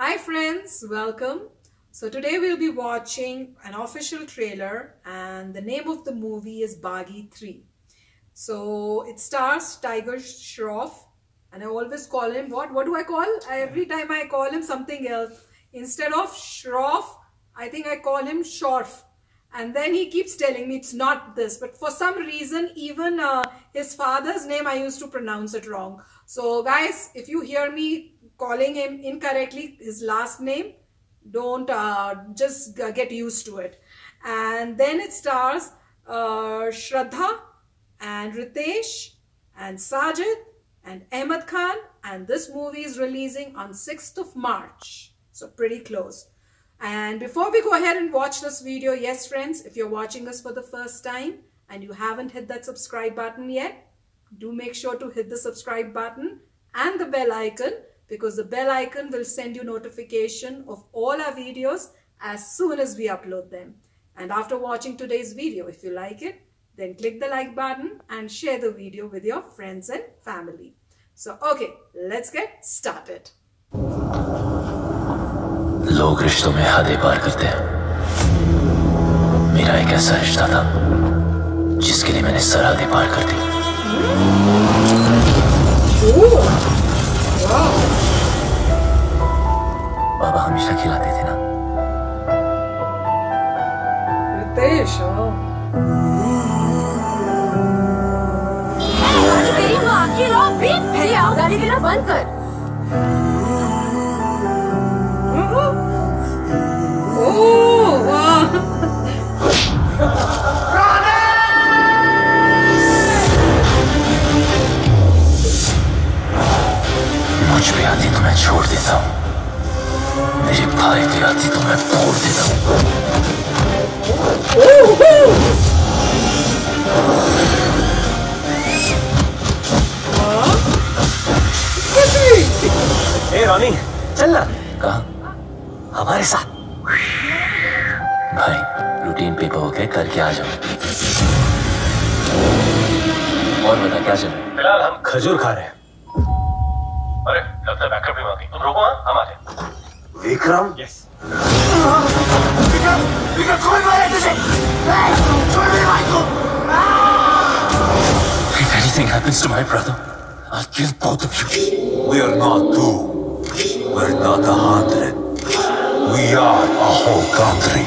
Hi friends, welcome. So today we'll be watching an official trailer and the name of the movie is Baaghi 3. So it stars Tiger Shroff and I always call him what? What do I call? Every time I call him something else. Instead of Shroff, I think I call him Shorf. And then he keeps telling me it's not this. But for some reason, even uh, his father's name, I used to pronounce it wrong. So guys, if you hear me calling him incorrectly, his last name, don't uh, just get used to it. And then it stars uh, Shraddha and Riteish and Sajid and Ahmed Khan and this movie is releasing on 6th of March. So pretty close. And before we go ahead and watch this video, yes friends, if you're watching us for the first time and you haven't hit that subscribe button yet, do make sure to hit the subscribe button and the bell icon because the bell icon will send you notification of all our videos as soon as we upload them. And after watching today's video, if you like it, then click the like button and share the video with your friends and family. So, okay, let's get started. लोग रिश्तों में हदें पार करते हैं मेरा एक ऐसा रिश्ता था जिसके लिए मैंने सरहदें पार कर दी हमेशा खिलाते थे ना. तेरी माँ की देना बंद कर। मुझ पे आती तो मैं छोड़ देता हूँ। आती तो मैं फोड़ देता हूँ रॉनी चल ना। कहा? हमारे साथ। भाई रूटीन पेपर हो। गए करके आ जाओ और बता क्या चल रहा है? फ़िलहाल हम खजूर खा रहे हैं। अरे लगता है बैकअप भी गई तुम रुको हाँ? हम आ जाए विक्रम यस विक्रम विक्रम कौन मारे तुझे छोड़ मेरे भाई को If anything happens to my brother, I'll kill both of you. We are not two. We're not a hundred. We are a whole country.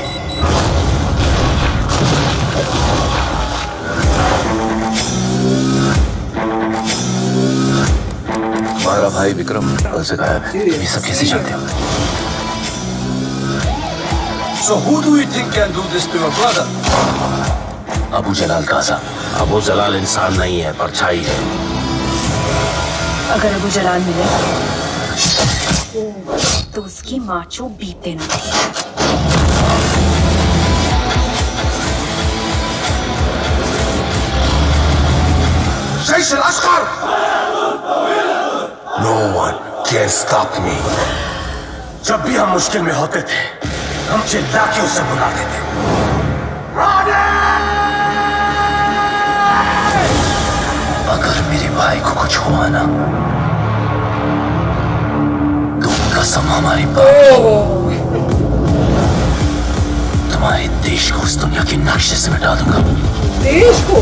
हमारा भाई विक्रम कल से गायब है ये सब कैसे जानते हो So who do you think can do this to your brother? Abu जलाल काजा अबू जलाल इंसान नहीं है परछाई है अगर अबू जलाल मिले तो उसकी माचो बीप देना Jason Asghar! No one can stop me. जब भी हम मुश्किल में होते थे हम चिल्ला के उसे बुलाते थे अगर मेरे भाई को कुछ हुआ ना तो कसम हमारी तुम्हारे देश को उस दुनिया के नक्शे से मिटा दूँगा। देश को?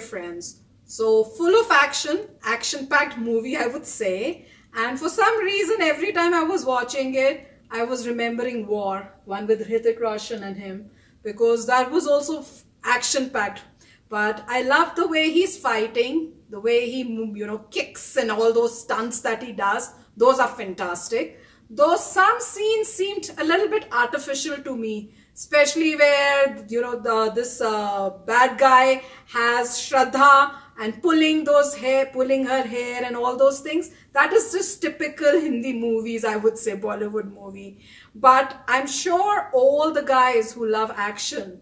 Friends. So, full of action, action packed movie, I would say. And for some reason, every time I was watching it, I was remembering War, one with Hrithik Roshan and him, because that was also action packed. But I love the way he's fighting, the way he, mm, you know, kicks and all those stunts that he does. Those are fantastic. Though some scenes seemed a little bit artificial to me, especially where, you know, the this uh, bad guy has Shraddha and pulling those hair, pulling her hair and all those things. That is just typical Hindi movies, I would say, Bollywood movie. But I'm sure all the guys who love action,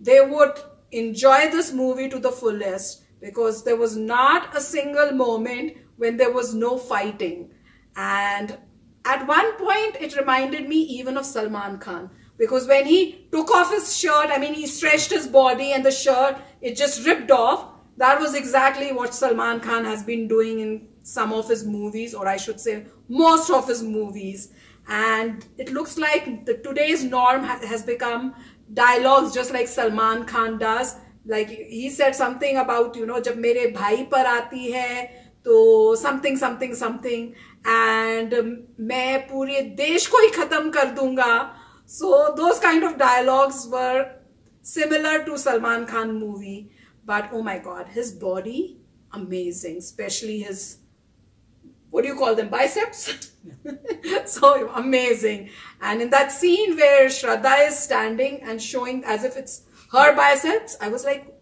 they would enjoy this movie to the fullest because there was not a single moment when there was no fighting. And at one point, it reminded me even of Salman Khan because when he took off his shirt, I mean, he stretched his body and the shirt, it just ripped off. That was exactly what Salman Khan has been doing in some of his movies, or I should say, most of his movies. And it looks like the today's norm ha has become dialogues just like Salman Khan does. Like he said something about, you know, जब मेरे भाई पर आती है तो something something something and मैं पूरे देश को ही खत्म कर दूंगा so those kind of dialogues were similar to Salman Khan movie but oh my god his body amazing especially his what do you call them biceps? So amazing. And in that scene where Shraddha is standing and showing as if it's her biceps I was like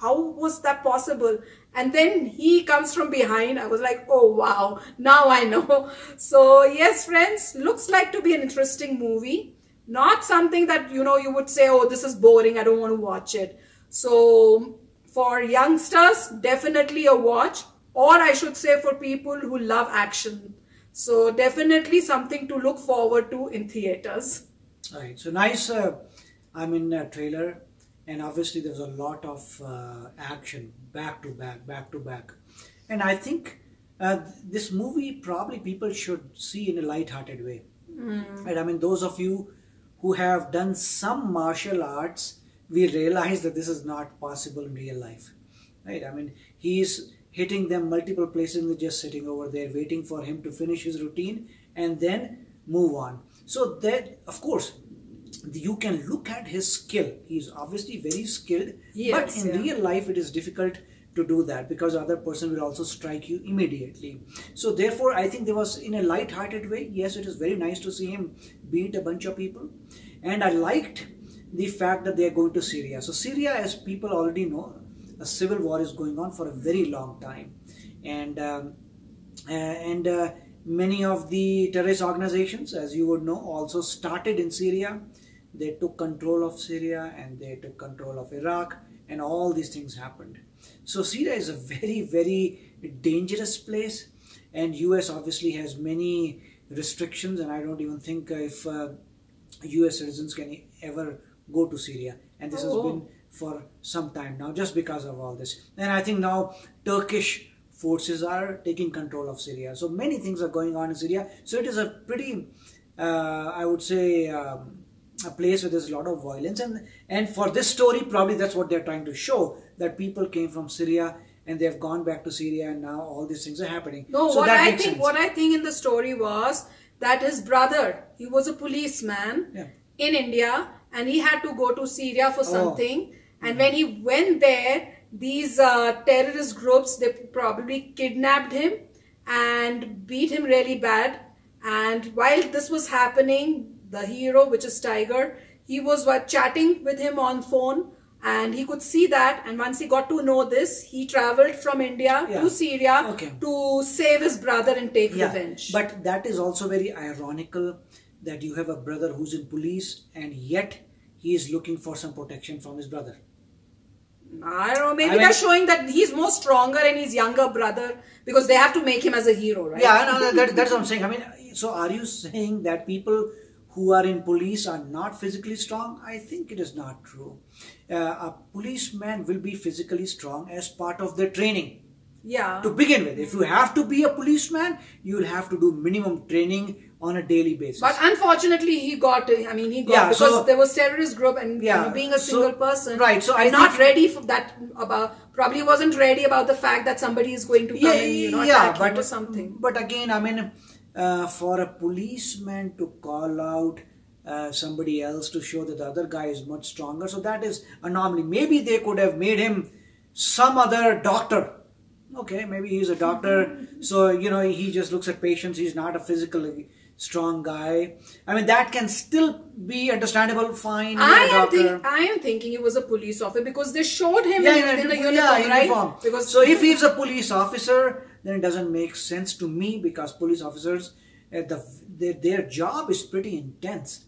how was that possible? And then he comes from behind. I was like oh wow now i know. So yes friends looks like to be an interesting movie not something that you know you would say oh this is boring i don't want to watch it. So for youngsters definitely a watch or i should say for people who love action. So definitely something to look forward to in theaters. All right. So nice uh, i mean uh, trailer and obviously there's a lot of uh, action back to back back to back. And i think uh, this movie probably people should see in a light-hearted way. Mm. right i mean those of you who have done some martial arts we realize that this is not possible in real life right i mean he's hitting them multiple places and just sitting over there waiting for him to finish his routine and then move on so that of course you can look at his skill. He's obviously very skilled, yes, but in yeah. real life it is difficult to do that because other person will also strike you immediately. So therefore, I think there was in a light-hearted way. Yes, it is very nice to see him beat a bunch of people, and I liked the fact that they are going to Syria. So Syria, as people already know, a civil war is going on for a very long time, and um, uh, and. Uh, many of the terrorist organizations, as you would know, also started in Syria they took control of Syria and they took control of Iraq and all these things happened. So Syria is a very, very dangerous place and US obviously has many restrictions and I don't even think if uh, US citizens can ever go to Syria and this oh. has been for some time now just because of all this. And I think now Turkish forces are taking control of Syria. So many things are going on in Syria. So it is a pretty, uh, I would say, um, a place where there's a lot of violence and and for this story probably that's what they're trying to show that people came from Syria and they've gone back to Syria and now all these things are happening. No, so what I think sense. what I think in the story was that his brother, he was a policeman yeah. in India and he had to go to Syria for oh. something. Oh. And mm-hmm. when he went there, these uh, terrorist groups, they probably kidnapped him and beat him really bad. And while this was happening, the hero, which is Tiger, he was what, chatting with him on phone and he could see that and once he got to know this he traveled from india yeah. to syria okay. to save his brother and take yeah. revenge but that is also very ironical that you have a brother who's in police and yet he is looking for some protection from his brother I don't know. Maybe I mean, they're showing that he's more stronger and his younger brother because they have to make him as a hero, right? Yeah, no, that, that's what I'm saying. I mean, so are you saying that people who are in police are not physically strong? I think it is not true. Uh, a policeman will be physically strong as part of their training. Yeah. To begin with, if you have to be a policeman, you will have to do minimum training on a daily basis. But unfortunately, he got. I mean, he got Yeah, because so- there was terrorist group, and you know, being a so- single person, right, so I'm not ready for that. About probably wasn't ready about the fact that somebody is going to come and you know attack him or something. But again, I mean, uh, for a policeman to call out uh, somebody else to show that the other guy is much stronger, so that is anomaly. Maybe they could have made him some other doctor. Okay, maybe he's a doctor, so you know he just looks at patients. He's not a physically strong guy. I mean, that can still be understandable. Fine, I am think, I am thinking he was a police officer because they showed him yeah, in, yeah, in the yeah, uniform, right? uniform. Because so if he's a police officer, then it doesn't make sense to me because police officers, uh, the their, their job is pretty intense,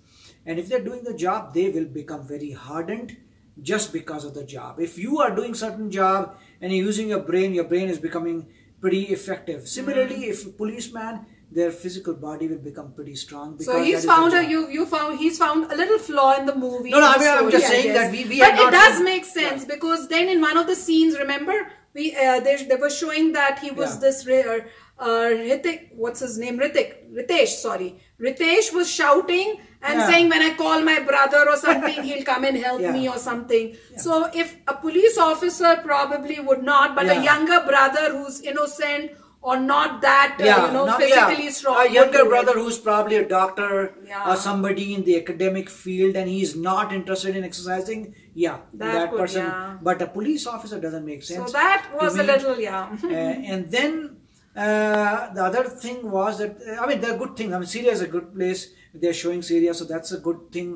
and if they're doing the job, they will become very hardened just because of the job. If you are doing certain job and you're using your brain, your brain is becoming pretty effective. Similarly, Mm. if a policeman, their physical body will become pretty strong. Because So he's found a you you found he's found a little flaw in the movie. No, no, I in the mean, I'm just I saying guess. that we- we but it does make sense because then in one of the scenes, remember we uh, they they were showing that he was Yeah. this uh, uh, Ritik, what's his name? Ritik, Riteish, sorry, Riteish was shouting and Yeah. saying when I call my brother or something, he'll come and help Yeah. me or something. So if a police officer probably would not, but a younger brother who's innocent or not that uh, you know no, physically yeah. strong, A younger it. brother who's probably a doctor Yeah. or somebody in the academic field and he's not interested in exercising. Yeah, That that, could- person. yeah. But a police officer doesn't make sense. So that was a little yeah. Uh, and then uh, the other thing was that I mean the good thing. I mean Syria is a good place. They're showing Syria, so that's a good thing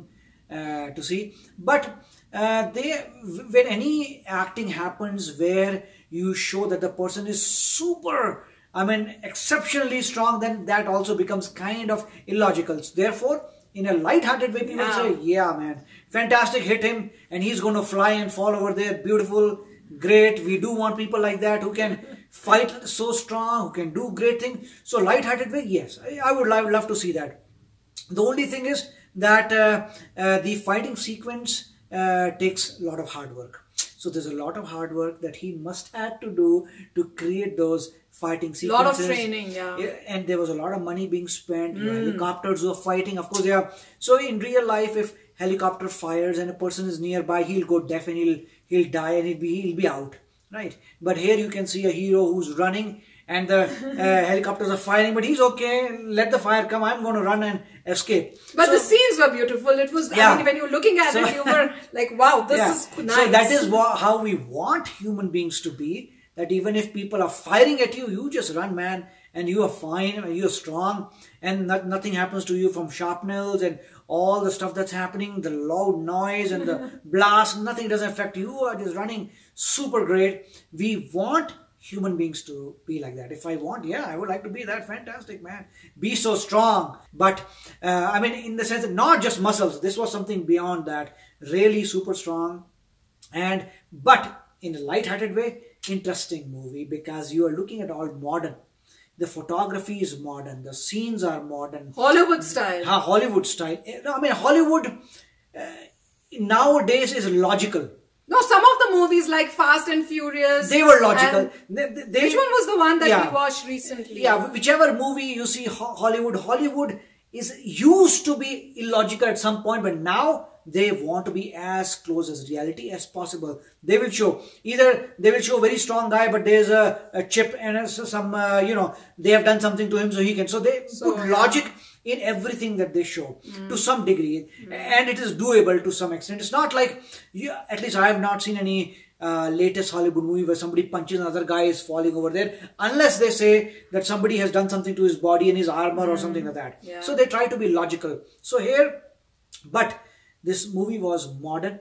uh, to see. But uh, they when any acting happens where you show that the person is super. I mean, exceptionally strong, then that also becomes kind of illogical. Therefore, in a light-hearted way, people Yeah. say, "Yeah, man, fantastic, hit him, and he's going to fly and fall over there, beautiful, great." We do want people like that who can fight so strong, who can do great things. So, light-hearted way, yes, I, I would love, love to see that. The only thing is that uh, uh, the fighting sequence uh, takes a lot of hard work. So there's a lot of hard work that he must have to do to create those fighting sequences. Lot of training, yeah. And there was a lot of money being spent. Know, Helicopters were fighting. Of course, yeah. So in real life, if helicopter fires and a person is nearby, he'll go deaf and he'll he'll die and he'll be he'll be out. Right. But here you can see a hero who's running and the uh, helicopters are firing, but he's okay. Let the fire come. I'm going to run and escape. But So- the scenes were beautiful. It was, I Yeah. mean, when you're looking at So- it, you were like, wow, this Yeah. is nice. So that is how we want human beings to be. That even if people are firing at you, you just run, man, and you are fine, and you're strong, and not, nothing happens to you from sharpnels and all the stuff that's happening, the loud noise and the blast, nothing doesn't affect you. You are just running super great. We want human beings to be like that. If I want, yeah, I would like to be that. Fantastic, man. Be so strong. But uh, I mean, in the sense that not just muscles. This was something beyond that. Really super strong, and but in a light-hearted way, interesting movie because you are looking at all modern. The photography is modern. The scenes are modern. Hollywood style. Ha, Hollywood style. Eh, no, I mean, Hollywood uh, nowadays is logical. No, some of the movies like Fast and Furious. They were logical. They- they- which one was the one that Yeah. we watched recently? yeah whichever movie you see hollywood hollywood is used to be illogical at some point but now they want to be as close as reality as possible. They will show. Either they will show a very strong guy but there's a, a chip and some uh, you know they have done something to him so he can. So they So, put yeah. logic in everything that they show to some degree and it is doable to some extent. It's not like you, at least i have not seen any uh, latest hollywood movie where somebody punches another guy is falling over there unless they say that somebody has done something to his body and his armor or something like that. Yeah. so they try to be logical. So here but this movie was modern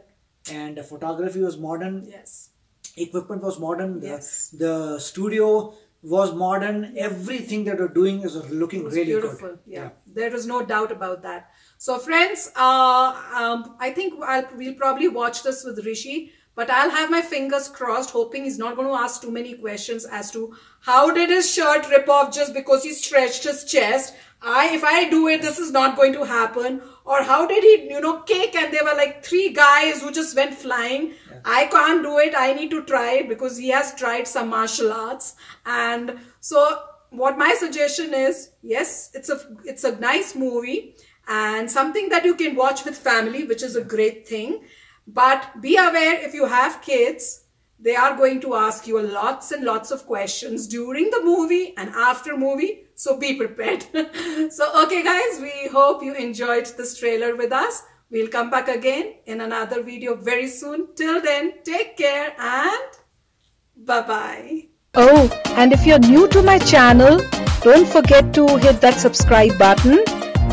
and the photography was modern Yes. equipment was modern the, Yes. the studio was modern everything that we're doing is looking really beautiful. good Yeah. there is no doubt about that. So, friends, uh, um, I think I'll, we'll probably watch this with Rishi, but I'll have my fingers crossed, hoping he's not going to ask too many questions as to how did his shirt rip off just because he stretched his chest. I, if I do it, this is not going to happen. or how did he you know kick and there were like three guys who just went flying. I can't do it. I need to try it because he has tried some martial arts. And so what my suggestion is yes it's a it's a nice movie and something that you can watch with family which is a great thing but be aware if you have kids they are going to ask you lots and lots of questions during the movie and after movie so be prepared. So okay guys we hope you enjoyed this trailer with us. We'll come back again in another video very soon. Till then take care and bye bye Oh, and if you're new to my channel, don't forget to hit that subscribe button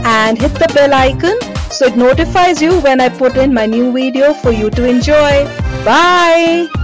and hit the bell icon so it notifies you when I put in my new video for you to enjoy. Bye!